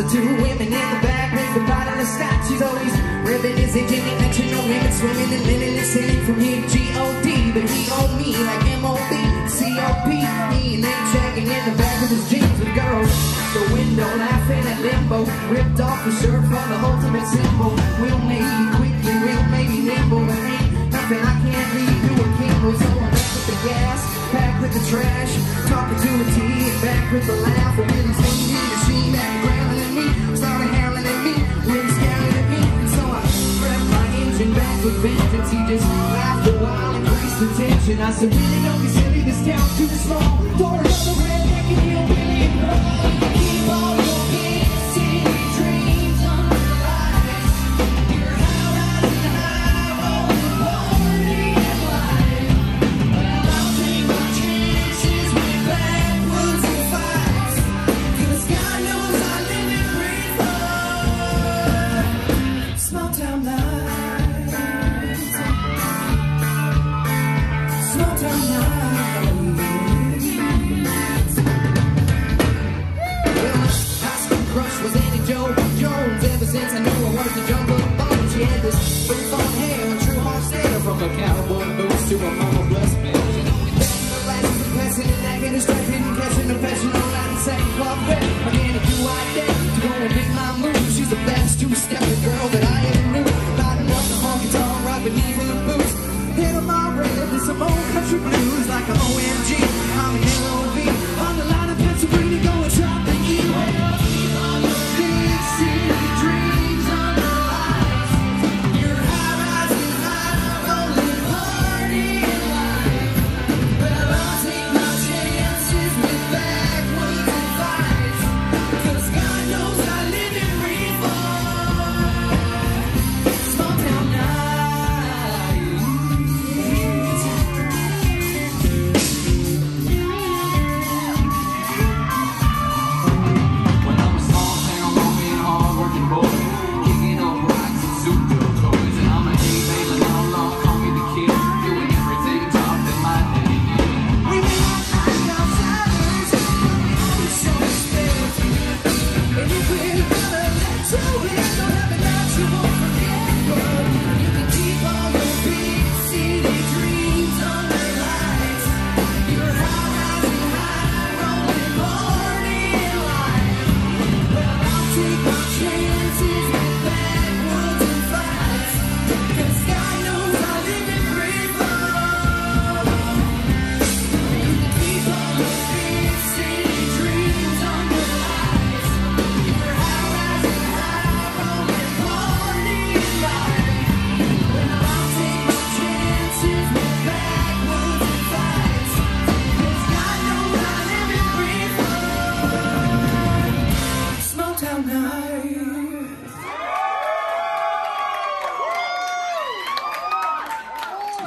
The two women in the back with a bottle of scotch. She's always ribbon is a Jimmy you know him. Swimming and linen listening from here to G-O-D. But he owed me like M-O-B, C-O-P-E. And they checking in the back of his jeans with girls. The window laughing at limbo. Ripped off his shirt from the ultimate symbol. We'll make crash Opportunity and back with a laugh. When he seen me, she back growling at me. Started howling at me, really scaring at me. And so I grabbed my engine back with vengeance He just laughed a while, increased the tension I said, really don't be silly, this town's too small. Throw another redneck and he'll really roll two-stepping girl that I